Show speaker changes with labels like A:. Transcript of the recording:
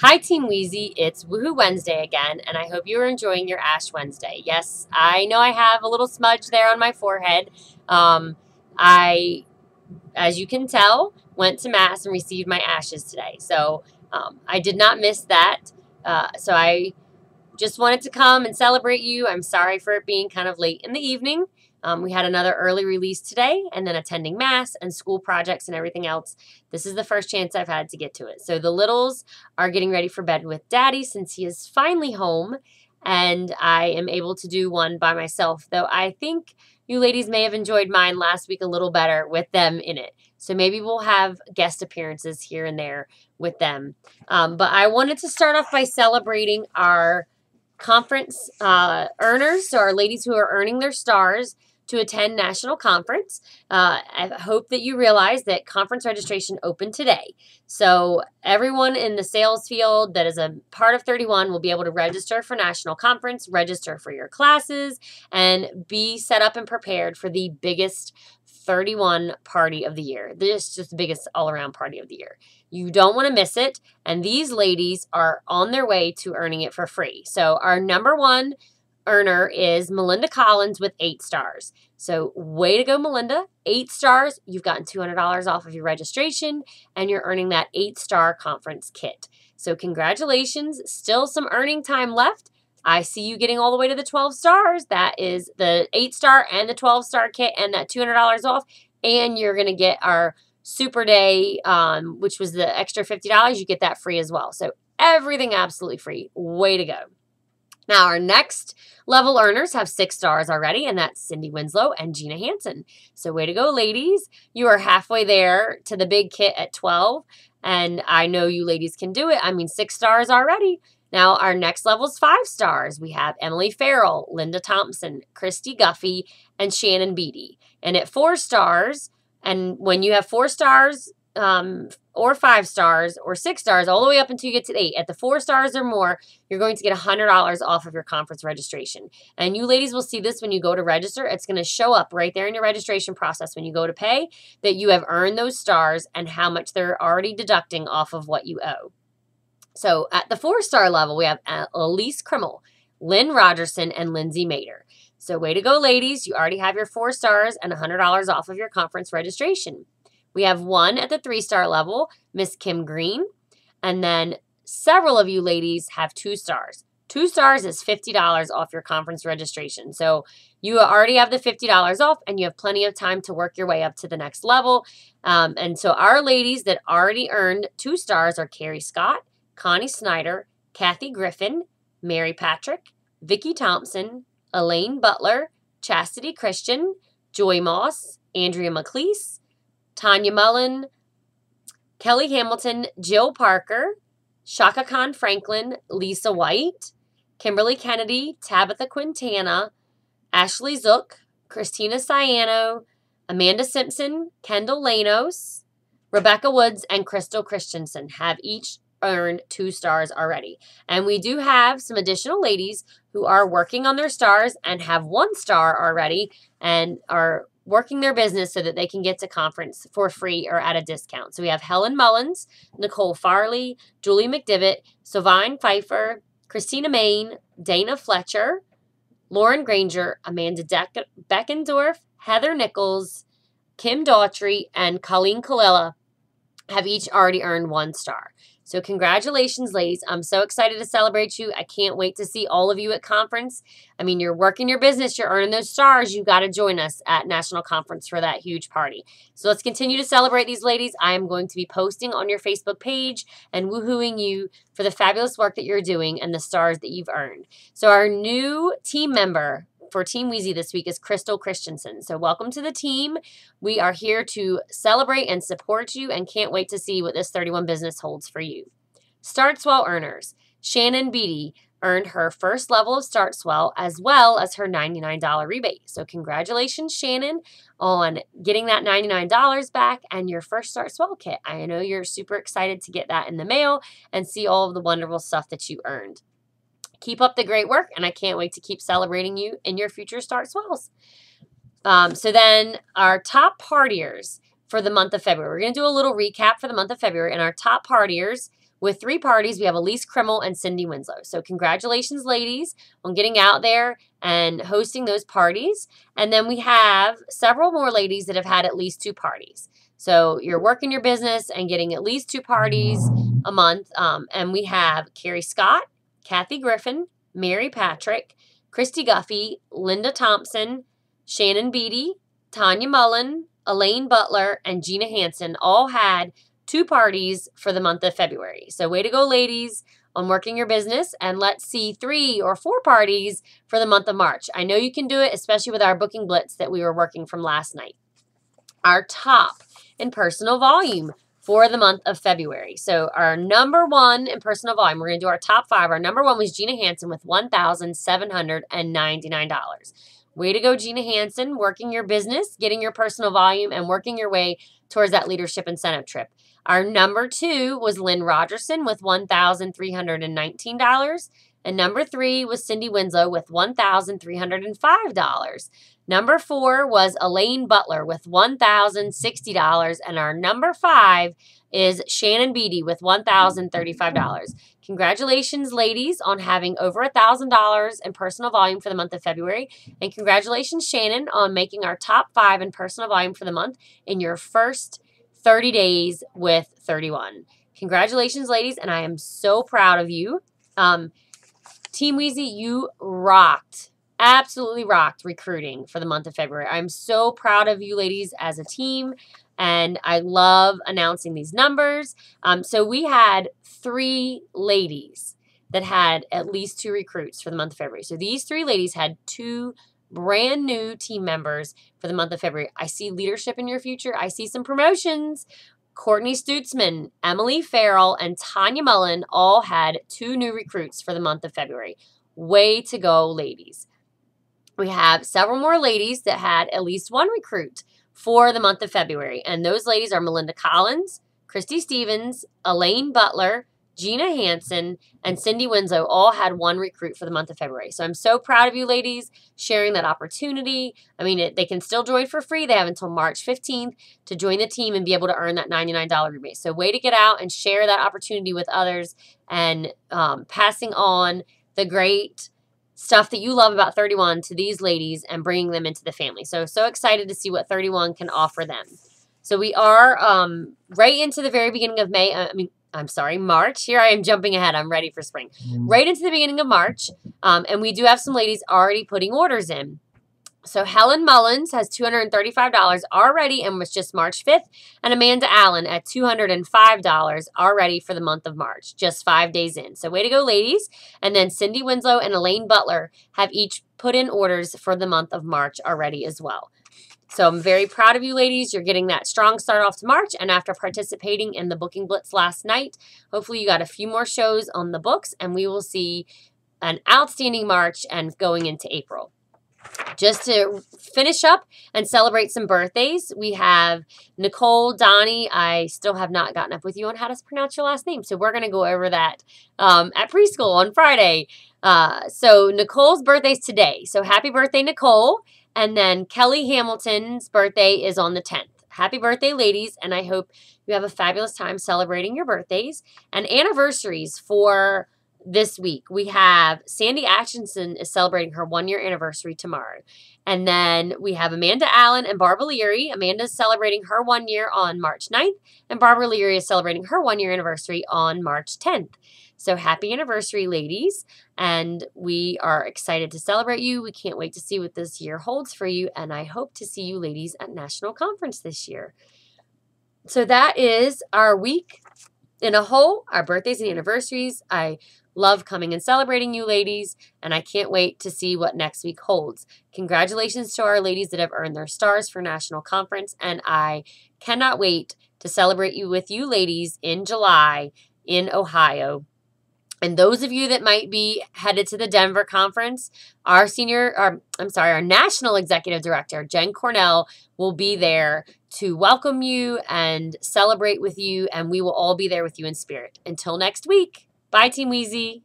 A: Hi, Team Weezie. It's Woohoo Wednesday again, and I hope you are enjoying your Ash Wednesday. Yes, I know I have a little smudge there on my forehead. Um, I, as you can tell, went to Mass and received my ashes today. So um, I did not miss that. Uh, so I just wanted to come and celebrate you. I'm sorry for it being kind of late in the evening. Um, we had another early release today and then attending mass and school projects and everything else. This is the first chance I've had to get to it. So the littles are getting ready for bed with daddy since he is finally home and I am able to do one by myself, though I think you ladies may have enjoyed mine last week a little better with them in it. So maybe we'll have guest appearances here and there with them. Um, but I wanted to start off by celebrating our conference uh, earners, so our ladies who are earning their stars to attend national conference. Uh, I hope that you realize that conference registration opened today. So everyone in the sales field that is a part of 31 will be able to register for national conference, register for your classes, and be set up and prepared for the biggest 31 party of the year. This is just the biggest all around party of the year. You don't want to miss it. And these ladies are on their way to earning it for free. So our number one earner is Melinda Collins with eight stars. So, way to go, Melinda. Eight stars. You've gotten $200 off of your registration and you're earning that eight star conference kit. So, congratulations. Still some earning time left. I see you getting all the way to the 12 stars. That is the eight star and the 12 star kit and that $200 off. And you're going to get our Super Day, um, which was the extra $50. You get that free as well. So, everything absolutely free. Way to go. Now, our next level earners have six stars already, and that's Cindy Winslow and Gina Hanson. So, way to go, ladies. You are halfway there to the big kit at 12, and I know you ladies can do it. I mean, six stars already. Now, our next level is five stars. We have Emily Farrell, Linda Thompson, Christy Guffey, and Shannon Beatty. And at four stars, and when you have four stars, um, or five stars or six stars, all the way up until you get to eight. At the four stars or more, you're going to get $100 off of your conference registration. And you ladies will see this when you go to register. It's going to show up right there in your registration process when you go to pay that you have earned those stars and how much they're already deducting off of what you owe. So at the four star level, we have uh, Elise Krimmel, Lynn Rogerson, and Lindsay Mater. So way to go, ladies. You already have your four stars and $100 off of your conference registration. We have one at the three star level, Miss Kim Green. And then several of you ladies have two stars. Two stars is $50 off your conference registration. So you already have the $50 off and you have plenty of time to work your way up to the next level. Um, and so our ladies that already earned two stars are Carrie Scott, Connie Snyder, Kathy Griffin, Mary Patrick, Vicki Thompson, Elaine Butler, Chastity Christian, Joy Moss, Andrea McLeese, Tanya Mullen, Kelly Hamilton, Jill Parker, Shaka Khan Franklin, Lisa White, Kimberly Kennedy, Tabitha Quintana, Ashley Zook, Christina Ciano, Amanda Simpson, Kendall Lanos, Rebecca Woods, and Crystal Christensen have each earned two stars already. And we do have some additional ladies who are working on their stars and have one star already and are working their business so that they can get to conference for free or at a discount. So we have Helen Mullins, Nicole Farley, Julie McDivitt, Sovine Pfeiffer, Christina Main, Dana Fletcher, Lauren Granger, Amanda Beckendorf, Heather Nichols, Kim Daughtry, and Colleen Kalila have each already earned one star. So congratulations, ladies. I'm so excited to celebrate you. I can't wait to see all of you at conference. I mean, you're working your business, you're earning those stars. You got to join us at National Conference for that huge party. So let's continue to celebrate these ladies. I am going to be posting on your Facebook page and woohooing you for the fabulous work that you're doing and the stars that you've earned. So our new team member for Team Weezie this week is Crystal Christensen. So welcome to the team. We are here to celebrate and support you and can't wait to see what this 31 business holds for you. Start Swell earners. Shannon Beatty earned her first level of Start Swell as well as her $99 rebate. So congratulations, Shannon, on getting that $99 back and your first Start Swell kit. I know you're super excited to get that in the mail and see all of the wonderful stuff that you earned. Keep up the great work, and I can't wait to keep celebrating you in your future Start Swells. Um, so then our top partiers for the month of February. We're going to do a little recap for the month of February, and our top partiers with three parties. We have Elise Krimmel and Cindy Winslow. So, congratulations, ladies, on getting out there and hosting those parties. And then we have several more ladies that have had at least two parties. So, you're working your business and getting at least two parties a month. Um, and we have Carrie Scott, Kathy Griffin, Mary Patrick, Christy Guffey, Linda Thompson, Shannon Beatty, Tanya Mullen, Elaine Butler, and Gina Hanson all had two parties for the month of February. So, way to go, ladies, on working your business. And let's see three or four parties for the month of March. I know you can do it, especially with our booking blitz that we were working from last night. Our top in personal volume for the month of February. So, our number one in personal volume, we're going to do our top five. Our number one was Gina Hanson with $1,799. Way to go, Gina Hanson, working your business, getting your personal volume, and working your way towards that leadership incentive trip. Our number two was Lynn Rogerson with $1,319. And number three was Cindy Winslow with $1,305. Number four was Elaine Butler with $1,060. And our number five is Shannon Beatty with $1,035. Congratulations, ladies, on having over $1,000 in personal volume for the month of February. And congratulations, Shannon, on making our top five in personal volume for the month in your first 30 days with 31. Congratulations, ladies, and I am so proud of you. Um, Team Weezie, you rocked, absolutely rocked recruiting for the month of February. I'm so proud of you, ladies, as a team, and I love announcing these numbers. Um, so we had three ladies that had at least two recruits for the month of February. So these three ladies had two brand new team members for the month of February. I see leadership in your future. I see some promotions. Courtney Stutzman, Emily Farrell, and Tanya Mullen all had two new recruits for the month of February. Way to go, ladies. We have several more ladies that had at least one recruit for the month of February. And those ladies are Melinda Collins, Christy Stevens, Elaine Butler, Gina Hanson, and Cindy Winslow all had one recruit for the month of February. So I'm so proud of you ladies sharing that opportunity. I mean, it, they can still join for free. They have until March 15th to join the team and be able to earn that $99 rebate. So way to get out and share that opportunity with others and um, passing on the great stuff that you love about 31 to these ladies and bringing them into the family. So, so excited to see what 31 can offer them. So we are um, right into the very beginning of May. I mean, I'm sorry, March. Here I am jumping ahead. I'm ready for spring. Mm. Right into the beginning of March. Um, and we do have some ladies already putting orders in. So Helen Mullins has $235 already and was just March 5th. And Amanda Allen at $205 already for the month of March, just five days in. So way to go, ladies. And then Cindy Winslow and Elaine Butler have each put in orders for the month of March already as well. So I'm very proud of you ladies. You're getting that strong start off to March. And after participating in the Booking Blitz last night, hopefully you got a few more shows on the books and we will see an outstanding March and going into April. Just to finish up and celebrate some birthdays, we have Nicole Donnie. I still have not gotten up with you on how to pronounce your last name, so we're going to go over that um, at preschool on Friday. Uh, so Nicole's birthday's today. So happy birthday, Nicole. And then Kelly Hamilton's birthday is on the 10th. Happy birthday, ladies, and I hope you have a fabulous time celebrating your birthdays and anniversaries for this week. We have Sandy Atchison is celebrating her one year anniversary tomorrow. And then we have Amanda Allen and Barbara Leary. Amanda is celebrating her one year on March 9th, and Barbara Leary is celebrating her one year anniversary on March 10th. So happy anniversary, ladies. And we are excited to celebrate you. We can't wait to see what this year holds for you. And I hope to see you ladies at National Conference this year. So that is our week in a whole, our birthdays and anniversaries. I love coming and celebrating you ladies, and I can't wait to see what next week holds. Congratulations to our ladies that have earned their stars for National Conference, and I cannot wait to celebrate you with you ladies in July in Ohio and those of you that might be headed to the Denver conference, our senior, our, I'm sorry, our national executive director, Jen Cornell, will be there to welcome you and celebrate with you, and we will all be there with you in spirit. Until next week, bye, Team Weezie.